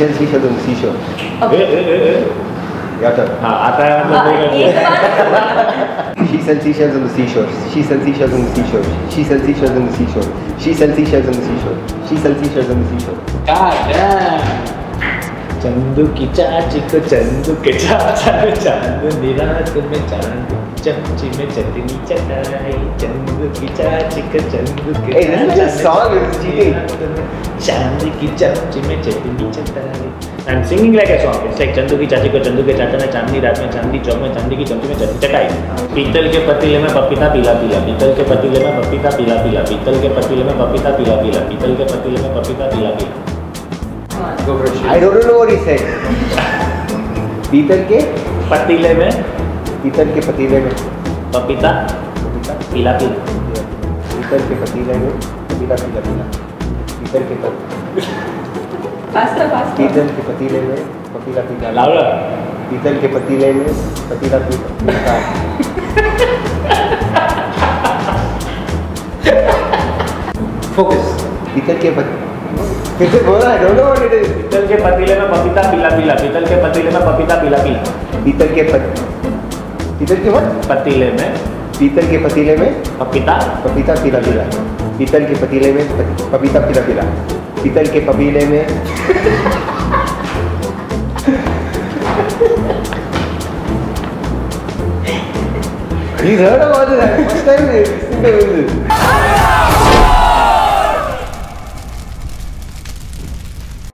seashells, seashells on the seashore. A, A, A, A. Your turn. हाँ आता है मतलब हाँ, बोल एक रहे बार She sells seashells on the seashore. She sells seashells on the seashore. She sells seashells on the seashore. She sells seashells on the seashore. She sells seashells on the seashore. God damn. Chandu की चाची को चंदू के चाचा ने चांदनी रात में चाँद चमची में चटनी चटाई। चंदू की चाची को चंदू के में चाँद की चमची में चटनी चटाई। I am singing like a song it's like Chandu की चाची को चंदू के चाचा ने चांदनी रात में चांदनी चौक में चांदी की चमची में चटनी चटाई। पीतल के पतीले में पपीता पीला पीला पीतल के पतीले में पपीता पीला पीला पीतल के पतीले में पपीता पीला पीला पीतल के पतीले में पपीता पीला पीला। I don't know what he said. पीतल के? पतीले में। पीतल के पतीले में। पपीता। पपीता? पीला पीला। पीतल के पतीले में। पतीला पीला पीला। पीतल के पत- फास्टर फास्टर पीतल के पतीले में। पतीला पीला। लाउडर पीतल के पतीले में। पतीला पीला। Focus. पीतल के पत फिर से बोला I don't know what it is पीतल के पतीले में पपीता पीला पीला पीतल के पतीले में पपीता पीला पीला पीतल के पत पीतल के what? पतीले में पीतल के पतीले में पपीता पपीता पीला पीला पीतल के पतीले में पपीता पीला पीला पीतल के पपीले में He's heard about this. First time listening to this.